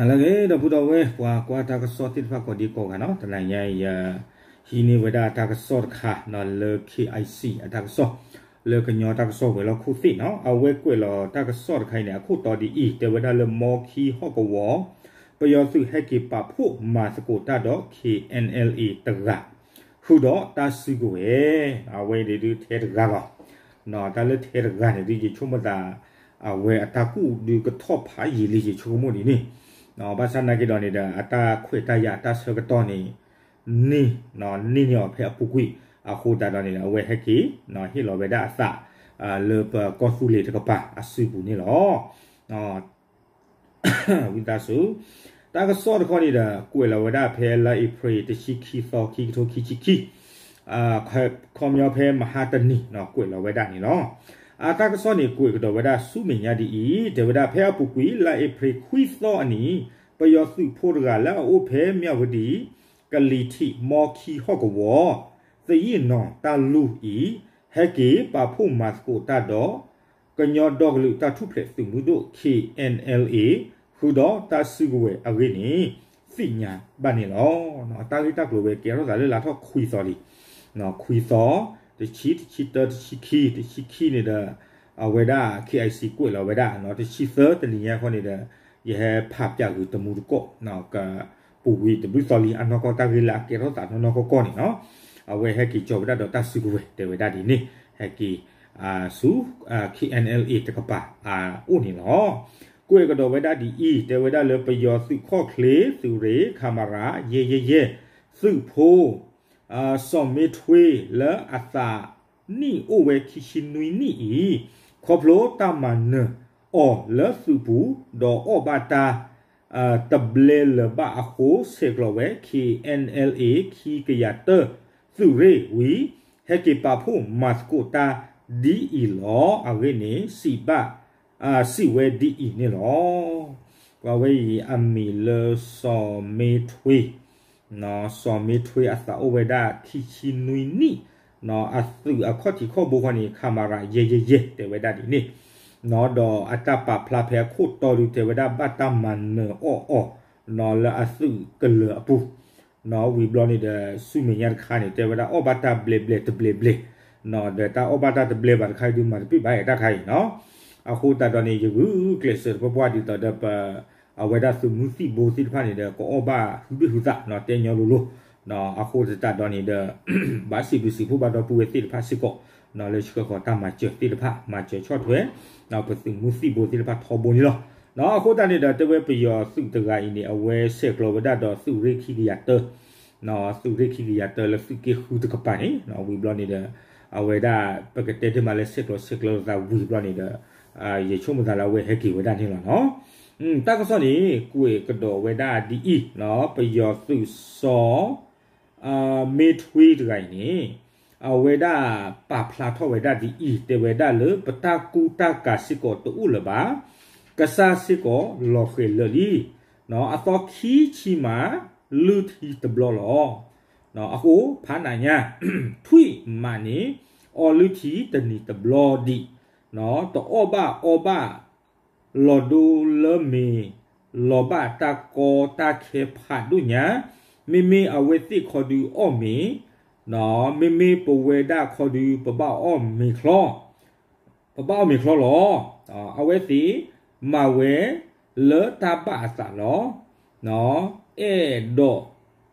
နာလကေတော့ဘုတော်ဝဲကွာကွာတာကစောတိဖာကိုဒီကိုကနော်တနင်္ဂနွေရဟီနေဝဒတာကစောခါနော်လေ KIC အတာကစောလေကညောတာကစောဝဲလခုသိနော်အဝဲကွဲလောတာကစောခိုင်နေအခုတော်ဒီဤတေဝဒလေမောခီဟော့ကဝပယောစုဟက်ကီပဖို့မာစကိုတာတော့ KNLA တကခုတော့တာစီကိုဝဲအဝဲဒီဒီထဲတကပါနော်တာလေထဲတကနေဒီချုံမတာအဝဲအတာကူဒီကထော့ဖာရီလီချုံမို့ဒီနေ နော်ဘာစနာကေတော့နေတာအတာခွေတရအတာဆကတော့နေနီနော်နီညောဖဲအပူကွီအခုတာတော့နေတာအဝဲဟက်ကီနော်ဟီလောဝဲဒါအစအာလေပကောဆူလေတကပါအဆူဘူးနေလောနော်ဝိတာဆူတာကစောတခေါနေတာကွေလာဝဒဖဲလာအပရီတရှိခီသောခီထိုခီချီခီအာခေါမျောဖဲမဟာတနီနော်ကွေလာဝဒနေနော် အာတာကစောနေကွေကတော့ဝဒစုမညာဒီဤဒေဝဒဖဲအပူကွီလာအပရီခွီသောအနီပယောစုဖို့တကလာအိုဖဲမြဝဒီကလီတီမော်ခီဟော့ကဝသီနော်တာလူဤဟက်ကေပါဖို့မတ်ကိုတာတော့ကညောဒေါကလူတာထုဖလက်စုမှုတို့ KNLA ခုတော့တာစုကိုဝဲအဝိနေစိညာဘာနေလောနော်တာလီတာကလိုပဲကေရောဒါလေလာတော့ခွီစော်လီနော်ခွီစော် တချီတချီတတချီခီတချီခီနေတာအဝဲဒါ KIC ကိုလောဝဲဒါနော်တချီသတလီညာခေါနေတာယဟဖာပြကူတမှုကောနော်ကပူဝီတဘုစော်လီအနောကတာဂီလာကေရောဒါနော်ကောကောနေနော်အဝဲဟက်ကီကြောဝဒါတော့တာစုကိုဝဲတေဝဒါဒီနေဟက်ကီအာစုအာ KNLA တကပါအာဦးနေနော်ကိုယ်ကတော့ဝဒဒီဤတေဝဒလေပယောစုခော့ကလေသူရေခမရာယေယေယေစုဖိုး အာစောမေထွေလာအသာနီအိုဝဲခိရှင်နွီနီဤခေါပလိုတမန်အောလာစုဘူးဒေါ်အောဘတာအာတဘလေလဘအခုစေကလဝဲ KNLA ခီကရတစုရေဝီဟက်ကီပါဖို့မတ်ကိုတာဒီအီလောအဝိနေစီဘာအာစီဝဲဒီအီနေလောကဝဲအမီလစောမေထွေ နော်စောမေထွေအသာအဝဲဒါခီချီနွီနီနော်အသုအခေါတိခေါဘူခနီခမာရာယေယေယေတေဝဲဒါဒီနေနော်ဒေါ်အတပဖလာဖဲခုတော်လူတေဝဒါဘတ်တမန်အောအောနော်လာအသုကလအပူနော်ဝီဘလောနေတဲ့ဆုမညာခါနေတေဝဒါအောဘတာဘလေဘလေတဘလေဘလေနော်ဒေတာအောဘတာတဘလေဘာခိုင်ဒီမာပြဘိုင်တာခိုင်နော်အခုတတော်နေယူကလစ်စပပွားဒီတဒပအ ဝဒစုမှုစီဘိုစီဖာနေတဲ့ကိုအဘဟူဘဟူဇာနော်တင်ညလိုလိုနော်အခုတတော်နေတဲ့ဘာစီဘစီဖူဘာတော့ပူဝဲစီဖာစီကိုနော်လေရှိကောတာမချေတိဖာမချေချော့ထွဲနော်ပစုမှုစီဘိုစီဖာထောဘုံလောနော်အခုတနေတဲ့တဝဲပယောစုတကိုင်းနေအဝဲဆက်ကလောဝဒတော့စုရိခိရတနော်စုရိခိရတလစုကေဟူတကပနေနော်ဝီဘလနေတဲ့အဝဲဒါပကတဲ့တမလဲဆက်ကလောဆက်ကလောသာဝီဘလနေတဲ့အာရေချုံမသာလာဝဲဟက်ကီဝဲတာနေလားနော် อืมတကဆောနေကိုေကတော်ဝဲတာဒီဤနော်ပယောစုစောအာမေထွေးတကိုင်နေအဝဲတာပဖလာထောဝဲတာဒီဤတေဝဲတာလေပတာကူတာကာစီကိုတူလပါကဆာစီကိုလောခေလလီနော်အတော့ခီချီမာလူတီတဘလလောနော်အခုဖာနာညာထွိမာနေအော်လူတီတနီတဘလဒီနော်တော့အဘအဘ လော်ဒူလမီလောဘတာကောတာခေဖာဒုညာမိမိအဝေတိခေါ်သူအော့မီနော်မိမိပဝေဒခေါ်သူပပအော့မီခလောပပအော့မီခလောလောအဝေတိမဝဲလေတာပါစာလောနော်အဲဒို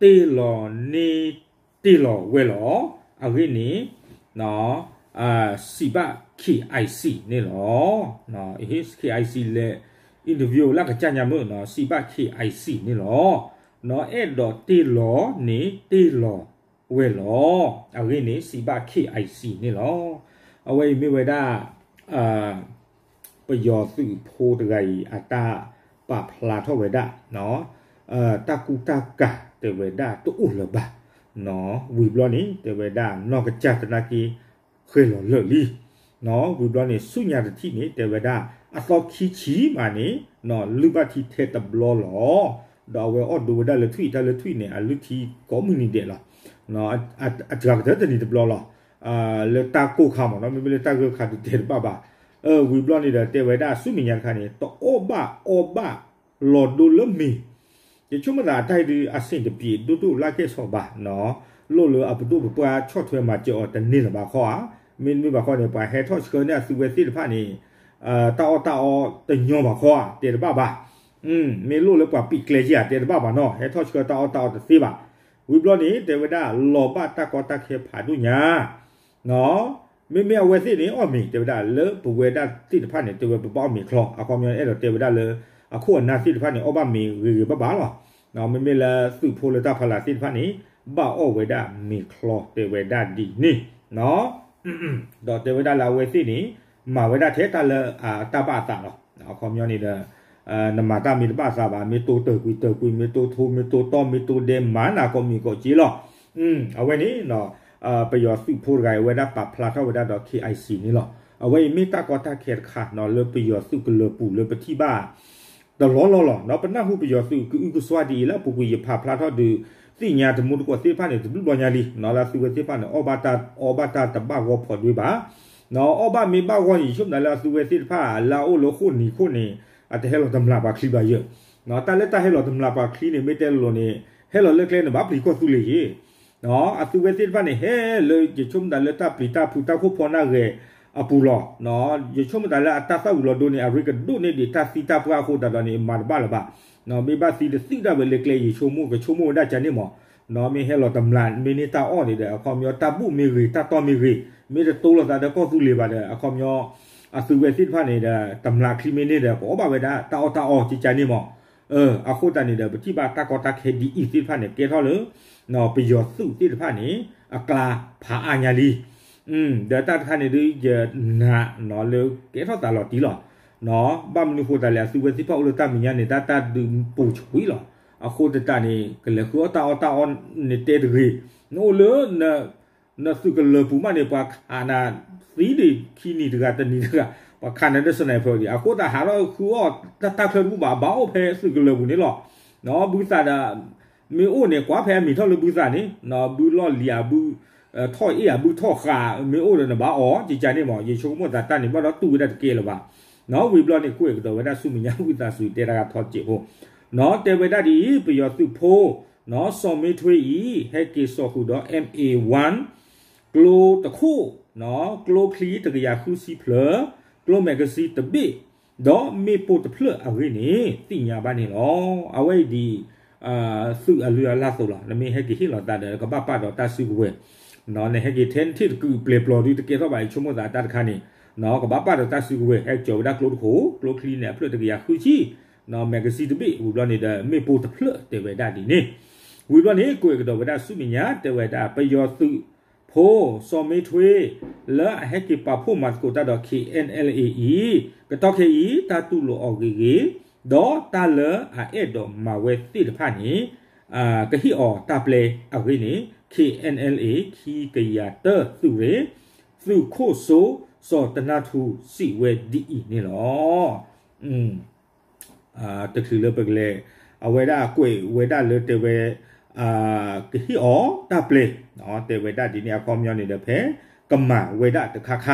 တေလောနေတေလောဝဲလောအဝိနေနော် အာစီဘ KIC နေလောနော် his KIC လေ interview လကကြညာမနော်စီဘ KIC နေလောနော်အဲ့တော့တေလောနေတေလောဝဲလောအဝိနေစီဘ KIC နေလောအဝိမေဝဒအာပယောစုဖိုးတကကြီးအတာပဖလာထဝဒနော်အာတကူတကတေဝဒတူလဘနော်ဝီဘလောနီတေဝဒနော်ကကြတနာကီ ခွေလောလလီနော်ဝီဘလောနီဆုညာတတိနေတေဝဒအသောခီချီမာနေနော်လူဘတိထေတဘလောလောတော့ဝဲအော်ဒူဝဒလထွီတလထွီနေအလူတီကောမြူနီတီလာနော်အအကြကတဲ့နေတဘလောလောအာလေတာကိုခါမနော်မေလေတာကိုခါတဲ့ပါပါเออวีบลอนี่เดเตเวดาสุมิญันคันนี่ตอโอบะโอบะ လော်ဒူလမီယချုမလာတိုက်ဒီအစင်တပြီဒူဒူလာကေဆောဘာနော်လို့လို့အပဒူပပွားချော့ထွဲမှာကြောတနေလပါခေါ် မင်းမပါခေါ်နေပါဟဲထော့စကနဲ့စီဝဲစီတဖာနေအာတောတောတညောပါခေါ်တေတပါပါอืมမေလို့လည်းကွာပိကလေကြီးတေတပါပါနော်ဟဲထော့စကတောတောတစီပါဝိဘလနေတေဝဒလောဘတကောတခေဖာဒုညာနော်မေမေဝဲစီနေအော်မီတေဝဒလေပဝဲဒတိတဖာနေတေဝပပေါမီခလောအကောင်မြေအဲ့တော့တေဝဒလေအခုနာစီတဖာနေအောဘမီရီဘဘာလောနော်မေမေလာစုဖိုလတာဖလာစီတဖာနေဘာအောဝဲဒမီခလောတေဝဒဒီနေနော် တော့တေဝဒလာဝဲစီနေမာဝဲဒထဲတလအာတပတာနော်အကောင်မြေနေတဲ့အာနမတာမီပါစာပါမေတိုတကွီတကွီမေတိုထိုမေတိုတောမေတိုဒေမာနာကောမီကိုကြီးလောอืมအဝဲနေနော်အာပယောစုဖိုဂိုင်ဝဲဒပပလာထဝဲဒတော့ KIC နီလောအဝဲမေတာကောတာခေခါနော်လေပယောစုကလပူလေပတိဘာတလောလောလောနော်ပနဟုပယောစုကူကူစွာဒီလာပူကူရဖပလာထဒီ စီညာတမှုတကောစေဖာနေဒလူဘညာလီနော်လာစုဝဲစေဖာနေအောဘတာအောဘတာတဘဝဖော်တွေပါနော်အောဘမေဘဝရီရှုပ်နလာစုဝဲစေဖာလာအိုလိုခုနီခုနီအတဟဲလောတမလာပါခလီပါယေနော်တလက်တဟဲလောတမလာပါခလီနေမေတဲလိုနေဟဲလောလက်ကလဲနေဘာပလီကောသူလေယေနော်အသူဝဲစစ်ဖာနေဟဲလေဂျချုံဒါလက်တာပလီတာဖူတာခုဖောနာရေအပူလောနော်ဂျချုံဒါလက်အတဆောက်လောဒိုနေအရိကဒိုနေဒီတာစီတာပွားခုဒါတော့နေမာဘာလပါ နော်မေဘစီဒစီဒါဝဲလက်ကလေယေချုံမှုကချုံမှုဒါချန်နေမောနော်မေဟဲလောတမလန်မီနီတာအော်နေတဲ့အခေါမျိုးတပုမေရီတတော်မေရီမေတတိုးလောတာတော့ကောသူလေပါတယ်အခေါမျိုးအစုဝဲစစ်ဖာနေတဲ့တမလာခလီမီနေတဲ့ဘောပါဝဲတာတောက်တောက်ချီချာနေမောเออအခုတန်နေတဲ့ပတိပါတကောတခေဒီဤစစ်ဖာနေကေထောလို့နော်ပယောစုစစ်ဖာနေအကလာဖာအာညာလီอืมเดตาခါနေဒီနာနော်လေကေထောတာလောတီလော နော်ဘာမနုခိုတလဲစုဝဲစစ်ဖာဥလတမညာနေတာတဒူပူချွီလောအခုတတနေကလေခေါတာအတာအန်နေတဲ့ဒီနိုလေနနစုကလေပူမနေပါအာနာသီးဒီခီနီတကတနီတကပခါနေတဲ့စနေဖော်ဒီအခုတဟာတော့ခုောတတခလူပါဘောဖဲစုကလေဘူးနေလောနော်ဘူးစာဒါမေအိုနေကွာဖဲမီထော်လူဘူးစာနေနော်ဘူးလောလီယာဘူးထော်အေးဘူးထော်ခါမေအိုလည်းဘာအောကြည်ကြနေမောရေချုံမတာတန်နေဘာတော့တူရတဲ့ကေလပါ နောဝေဘလနေကိုေကတော်ဝဒစုမညာဝိတာစုတေရာကထောကြည့်ဖို့နောတေဝဒဒီပယောစုဖို့နောစောမေထွေဤဟဲကေစောခုတော့ MA1 ဂလိုတခုနော်ဂလိုခလီတကရခုစီဖလဂလိုမဂစီတပိတော့မေပိုတဖလအဝိနေတိညာပါနေလောအဝိဒီအာစုအလူရလာဆိုလာနမေဟဲကေဟီလာတာတဲ့ကပပတော့တဆုကွယ်နော်နေဟဲကေ10 tit ကူပလေပလော်ဒီတကယ်တော့ပါချုံမသာတတ်ခါနေ နော်ကပပတော့တဆုဝဲဟက်ကျော်ဒါကလုတ်ကိုကလုတ်ကလီနဲ့ဖလတကရခူချီနော်မဂ္ဂစီတပိဝူဘလနေတဲ့မေပိုတဖလတေဝဒဒီနေဝူဘလနေကိုကတော့ဝဒဆုမညာတေဝဒပယောစုဖိုစောမေထွေလာဟက်ကပဖိုမတ်ကိုတာတော့ KNLAE ကတော့ KE တာတူလိုအော်ဂီဂီဒေါ်တာလအအဲ့တော့မဝဲတိတဖာနေအာကဟီအော်တာပလေအဝိနေ KNLA ခီကရတသူရေသူခိုဆို စောတနာထူစီဝဲဒီနေလောอืมအာတခီလပကလေအဝဲဒါကွေဝဲဒါလေတဝဲအာကဟီအောတာပလေနော်တေဝေဒဒီနေအကောမြောင်းနေတဲ့ဖဲကမဝေဒတခခ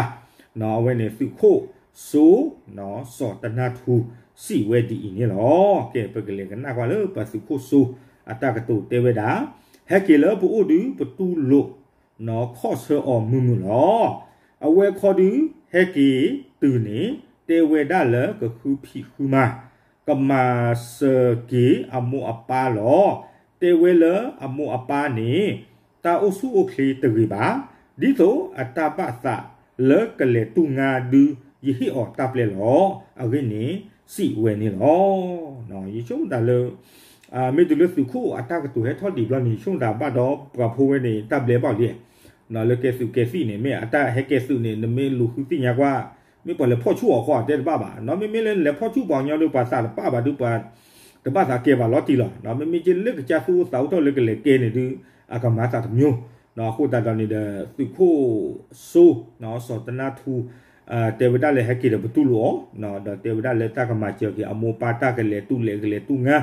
နော်ဝဲနေစုခိုဆိုနော်စောတနာထူစီဝဲဒီနေလောကဲပကလေကနာကွာလေပစုခိုဆိုအတကတုတေဝေဒဟက်ကီလပူဒူပတူလို့နော်ခော့ဆောအော်မူမူလော အဝဲခေါ်ဒီဟက်ကီတူနေတေဝေဒလကခုဖီခုမာကမာစကီအမူအပါလောတေဝေလအမူအပါနေတာအိုဆုအိုခလီတရီပါဒီဆိုအတပသလေကလေတူငါဒူယဟီအောတပ်လေလောအဂိနေစီဝဲနေလောနော်ယေချုံဒါလေအာမေတူလစုခုအတကတူဟဲထော်ဒီဘလနီရှုံဒါဘတော့ပဖိုးဝဲနေတပ်လေပေါ့လေ နော်လေကဲစုကဲစီနေမေအတဟဲကဲစုနေနမေလူခုတိညာကွာမေပေါ်လေဖော့ချူအော်ခွာတဲ့ပါပါနော်မေမေလေလေဖော့ချူပေါညောလို့ပါစားပါပါဒူပါတပတ်သာကေပါလော်တီလောနော်မေမေချင်းလက်ကကြဆူစောက်တော့လက်ကလေကဲနေတူအကမတာတမျိုးနော်ခုတတနေတဲ့သူခိုဆိုနော်စောတနာထူအာတေဝဒလေဟက်ကီရဘတူလောနော်ဒါတေဝဒလေတကမချေကီအမောပါတာကလေတူလေကလေတူငါ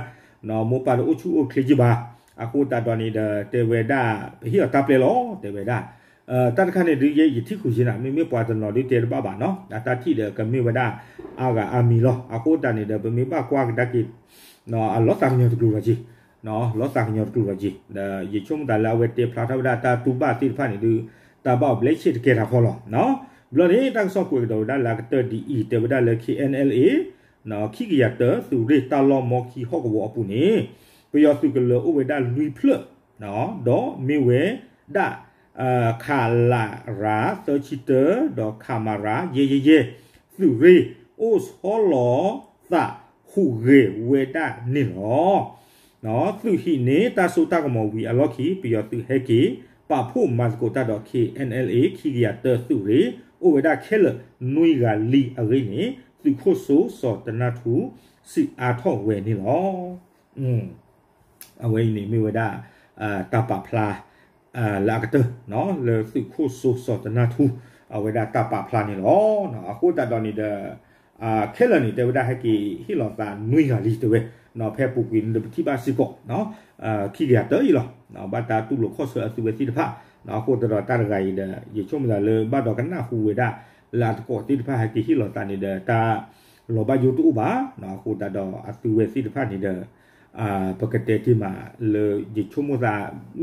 နော်မောပါလို့ချူအိုခလီဂျီပါ အခုတတနေတဲ့တေဝဒဘဟီတပ်လေလောတေဝဒအဲတတ်ခါနေဒီရဲ့ယတိခုရှင်နာမိမိပွားတနော်ဒီတေပါပါနော်ဒါတတိတဲ့ကမိဝဒအာကအာမီလောအခုတနေတဲ့ဗမိပါကွာကတကိနော်အလောတာညောတူရကြီးနော်လောတာညောတူရကြီးဒါရေချုံဒါလာဝဲတေဖလာထဝဒတာတူပါတိဖာနေလူတာဘောက်ဘလက်ချစ်ကေတာဖော်လောနော်ဘလနေတောက်ဆော့ကွေတော့ဒါလာကတဒီအီတေဝဒါလက်ခီ NLA နော်ခိကရတသူရိတာလောမော်ခီဟော့ကဝအပူနေ ပယောသူကလောဥဝဒါလူဖလနော်ဒေါ်မေဝဲဒါအာခါလာရာသချီတဒေါ်ခါမာရာယေယေယေသူရိအိုစ်ဟောလောသဟုရေဝေဒနိလောနော်သူဟိနေတာဆုတကမောဝီအလောခီပယောသူဟဲကီပဖို့မတ်ကိုတတော် KNLA ခီရတသူရိဥဝဒါခဲလနွိကလီအဂိနေသူခိုဆိုစောတနထူစီအားထော့ဝဲနေလောอืม အဝဲနေမိဝဒါအာတပဖလာအာလာကတနော်လေသူခိုဆိုစောတနထူအဝဲဒါတပဖလာနေလောနော်အခုတတော်နေတဲ့အာခဲလနေတဲ့ဝဒါဟကီဟီလောတာနွိကလီတဝဲနော်ဖဲပူကွင်းတဲ့တိပါစီကောနော်အာခီရတဤလောနော်ဘာတာတူလို့ခေါ်ဆွဲအသူဝဲတိတဖာနော်ကိုတတော်တာရဂိုင်တဲ့ရေချုံမလာလေဘာတော့ကနာဟူဝဲဒါလာတကိုတိတဖာဟကီဟီလောတာနေတဲ့တာလောဘယုတူဘာနော်ကိုတတော်အသူဝဲစီတဖာနေတဲ့ အာပကတဲ့တိမှာလေရေချုံမသာ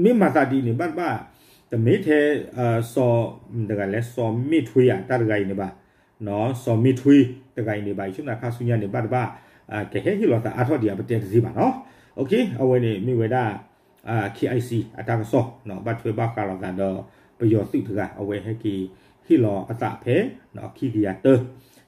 မိမသာဒီနေဘာဘာတမေထဲအာစောတကလည်းစောမိထွေးရတာရဂိုင်နေပါနော်စောမိထွေးတဂိုင်နေပါရှုနာခါဆုညာနေဘာဘာအာကဲဟဲဟီလောတာအထော့ဒီအပတဲ့စီပါနော်โอเคအဝဲနေမိဝဲတာအာ KIC အတာကစောနော်ဘတ်ထွေဘာကာလာကတော့ပယောစုတကအဝဲဟဲကီဟီလောအတာဖဲနော်ခီကီယာတ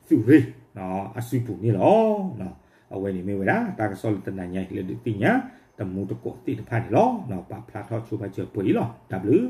စုရေနော်အစုပူနေလောနော် အဝဲနေမိဝဲတာတာကစောလတနညာလေတိညာတမှုတကောတိတဖာနေလောနော်ပါဖလာထောချူပါချပွေလော W